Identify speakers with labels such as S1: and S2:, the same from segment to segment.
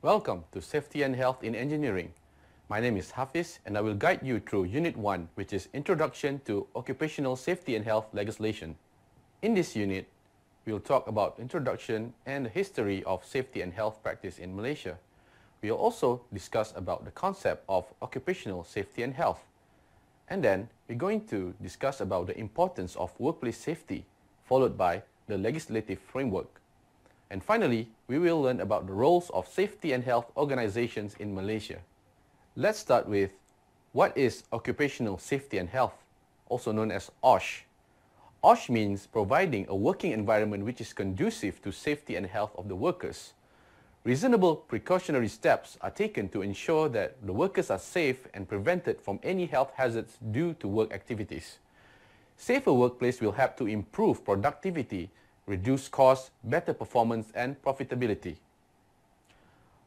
S1: Welcome to Safety and Health in Engineering. My name is Hafiz and I will guide you through Unit 1 which is Introduction to Occupational Safety and Health Legislation. In this unit, we will talk about introduction and the history of safety and health practice in Malaysia. We will also discuss about the concept of occupational safety and health. And then we're going to discuss about the importance of workplace safety followed by the legislative framework. And finally, we will learn about the roles of safety and health organizations in Malaysia. Let's start with what is occupational safety and health, also known as OSH. OSH means providing a working environment which is conducive to safety and health of the workers. Reasonable precautionary steps are taken to ensure that the workers are safe and prevented from any health hazards due to work activities. Safer workplace will help to improve productivity reduce costs, better performance and profitability.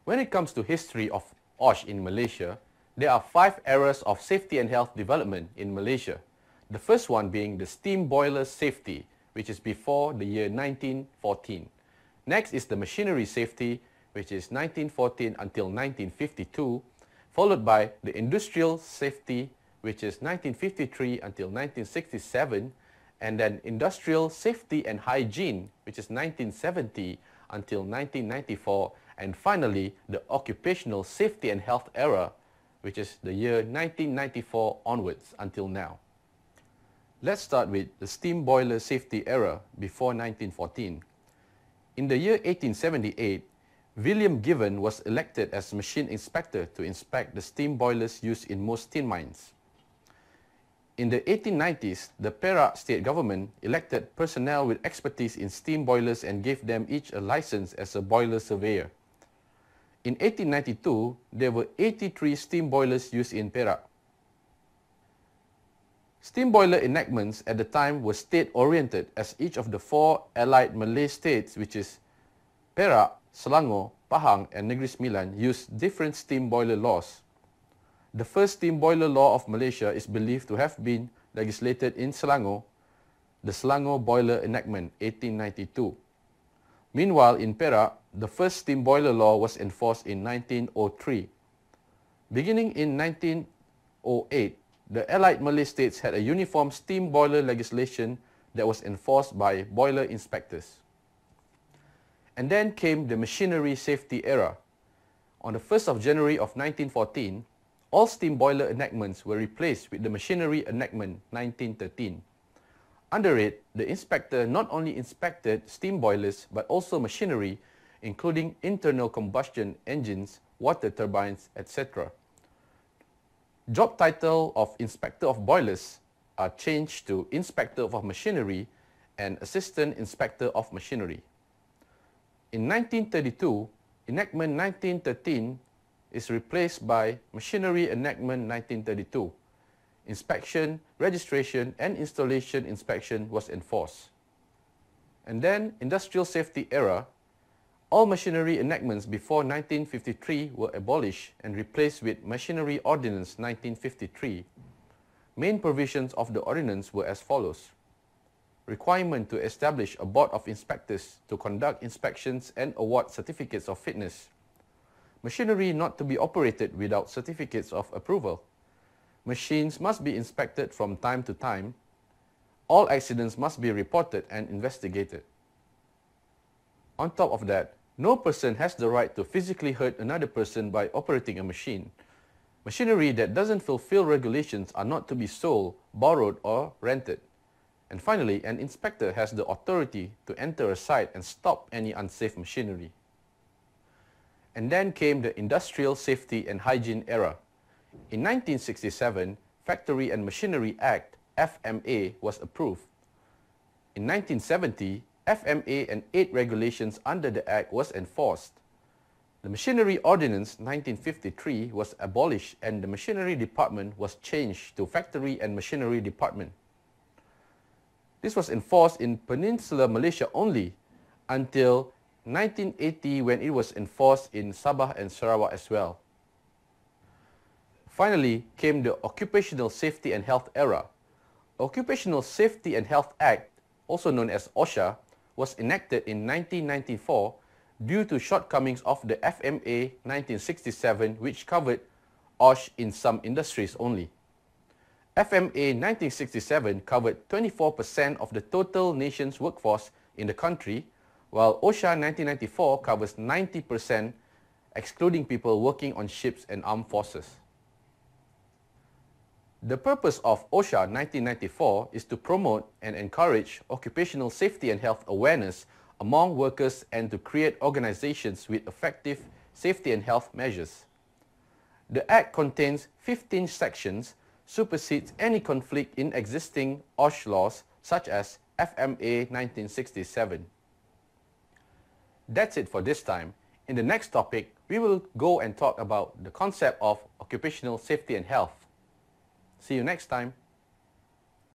S1: When it comes to history of OSH in Malaysia, there are five eras of safety and health development in Malaysia. The first one being the steam boiler safety, which is before the year 1914. Next is the machinery safety, which is 1914 until 1952, followed by the industrial safety, which is 1953 until 1967, and then industrial safety and hygiene, which is 1970 until 1994, and finally the occupational safety and health era, which is the year 1994 onwards until now. Let's start with the steam boiler safety era before 1914. In the year 1878, William Givan was elected as machine inspector to inspect the steam boilers used in most tin mines. In the 1890s, the Perak state government elected personnel with expertise in steam boilers and gave them each a license as a boiler surveyor. In 1892, there were 83 steam boilers used in Perak. Steam boiler enactments at the time were state-oriented as each of the four allied Malay states which is Perak, Selangor, Pahang and Negeri Sembilan used different steam boiler laws. The first steam boiler law of Malaysia is believed to have been legislated in Selangor, the Selangor Boiler Enactment 1892. Meanwhile, in Perak, the first steam boiler law was enforced in 1903. Beginning in 1908, the Allied Malay states had a uniform steam boiler legislation that was enforced by boiler inspectors. And then came the machinery safety era. On the 1st of January of 1914, all steam boiler enactments were replaced with the Machinery Enactment 1913. Under it, the inspector not only inspected steam boilers but also machinery including internal combustion engines, water turbines, etc. Job title of Inspector of Boilers are changed to Inspector of Machinery and Assistant Inspector of Machinery. In 1932, Enactment 1913 is replaced by Machinery Enactment 1932. Inspection, registration and installation inspection was enforced. And then Industrial Safety Era, all machinery enactments before 1953 were abolished and replaced with Machinery Ordinance 1953. Main provisions of the ordinance were as follows. Requirement to establish a board of inspectors to conduct inspections and award certificates of fitness machinery not to be operated without certificates of approval. Machines must be inspected from time to time. All accidents must be reported and investigated. On top of that, no person has the right to physically hurt another person by operating a machine. Machinery that doesn't fulfill regulations are not to be sold, borrowed or rented. And finally, an inspector has the authority to enter a site and stop any unsafe machinery. And then came the Industrial Safety and Hygiene era. In 1967, Factory and Machinery Act, FMA, was approved. In 1970, FMA and eight regulations under the Act was enforced. The Machinery Ordinance 1953 was abolished and the Machinery Department was changed to Factory and Machinery Department. This was enforced in Peninsular Malaysia only until 1980 when it was enforced in Sabah and Sarawak as well. Finally came the Occupational Safety and Health era. Occupational Safety and Health Act, also known as OSHA, was enacted in 1994 due to shortcomings of the FMA 1967 which covered OSH in some industries only. FMA 1967 covered 24% of the total nation's workforce in the country, while OSHA 1994 covers 90%, excluding people working on ships and armed forces. The purpose of OSHA 1994 is to promote and encourage occupational safety and health awareness among workers and to create organizations with effective safety and health measures. The Act contains 15 sections, supersedes any conflict in existing OSH laws such as FMA 1967. That's it for this time. In the next topic, we will go and talk about the concept of occupational safety and health. See you next time.